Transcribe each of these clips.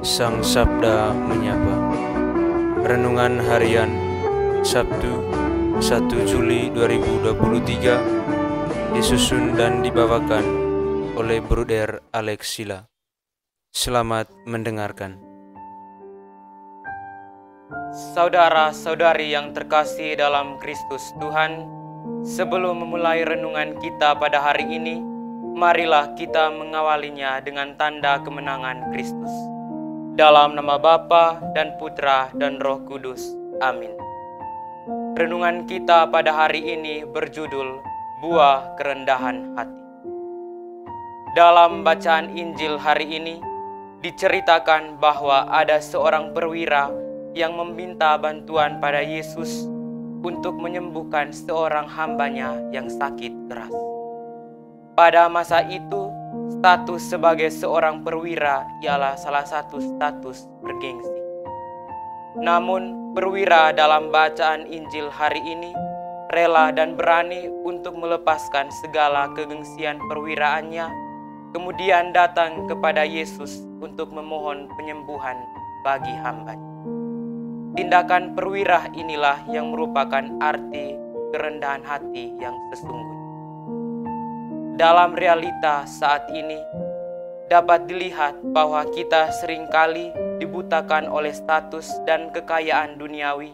Sang Sabda Menyapa. Renungan Harian Sabtu 1 Juli 2023 Disusun dan dibawakan oleh Bruder Alexila Selamat mendengarkan. Saudara-saudari yang terkasih dalam Kristus Tuhan Sebelum memulai renungan kita pada hari ini Marilah kita mengawalinya dengan tanda kemenangan Kristus dalam nama Bapa dan Putra dan Roh Kudus. Amin. Renungan kita pada hari ini berjudul Buah Kerendahan Hati. Dalam bacaan Injil hari ini diceritakan bahwa ada seorang perwira yang meminta bantuan pada Yesus untuk menyembuhkan seorang hambanya yang sakit keras. Pada masa itu, Status sebagai seorang perwira ialah salah satu status bergengsi. Namun, perwira dalam bacaan Injil hari ini rela dan berani untuk melepaskan segala kegengsian perwiraannya, kemudian datang kepada Yesus untuk memohon penyembuhan bagi hambanya. Tindakan perwira inilah yang merupakan arti kerendahan hati yang sesungguhnya dalam realita saat ini dapat dilihat bahwa kita sering kali dibutakan oleh status dan kekayaan duniawi,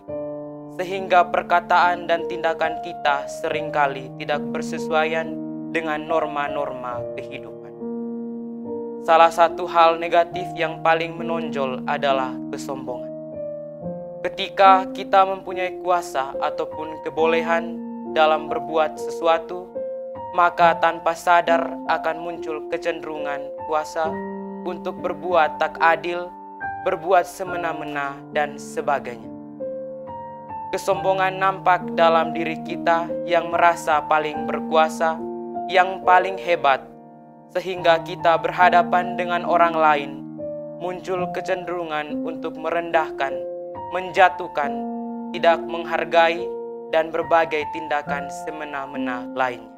sehingga perkataan dan tindakan kita sering kali tidak bersesuaian dengan norma-norma kehidupan. Salah satu hal negatif yang paling menonjol adalah kesombongan. Ketika kita mempunyai kuasa ataupun kebolehan dalam berbuat sesuatu, maka tanpa sadar akan muncul kecenderungan kuasa untuk berbuat tak adil, berbuat semena-mena, dan sebagainya. Kesombongan nampak dalam diri kita yang merasa paling berkuasa, yang paling hebat, sehingga kita berhadapan dengan orang lain, muncul kecenderungan untuk merendahkan, menjatuhkan, tidak menghargai, dan berbagai tindakan semena-mena lainnya.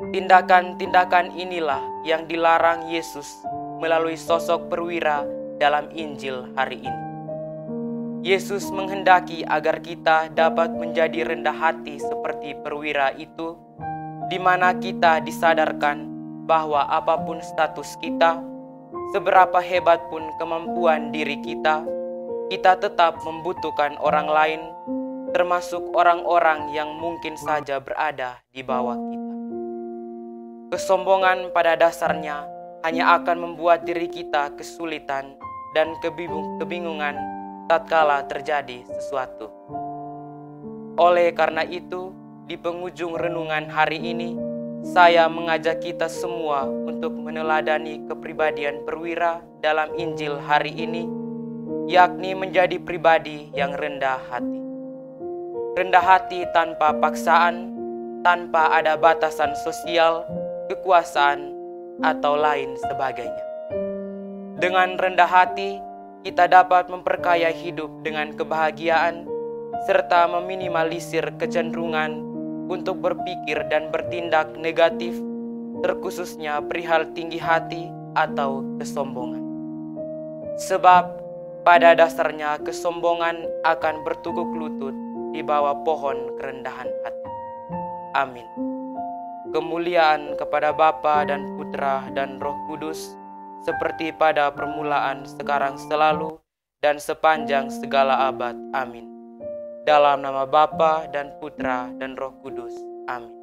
Tindakan-tindakan inilah yang dilarang Yesus melalui sosok perwira dalam Injil hari ini. Yesus menghendaki agar kita dapat menjadi rendah hati seperti perwira itu, di mana kita disadarkan bahwa apa pun status kita, seberapa hebat pun kemampuan diri kita, kita tetap membutuhkan orang lain, termasuk orang-orang yang mungkin saja berada di bawah kita. Kesombongan pada dasarnya hanya akan membuat diri kita kesulitan dan kebingungan tatkala terjadi sesuatu. Oleh karena itu, di penghujung renungan hari ini, saya mengajak kita semua untuk meneladani kepribadian perwira dalam Injil hari ini, yakni menjadi pribadi yang rendah hati. Rendah hati tanpa paksaan, tanpa ada batasan sosial, kekuasaan, atau lain sebagainya. Dengan rendah hati, kita dapat memperkaya hidup dengan kebahagiaan serta meminimalisir kecenderungan untuk berpikir dan bertindak negatif, terkhususnya perihal tinggi hati atau kesombongan. Sebab pada dasarnya kesombongan akan bertukuk lutut di bawah pohon kerendahan hati. Amin. Kemuliaan kepada Bapa dan Putra dan Roh Kudus, seperti pada permulaan, sekarang, selalu, dan sepanjang segala abad. Amin. Dalam nama Bapa dan Putra dan Roh Kudus. Amin.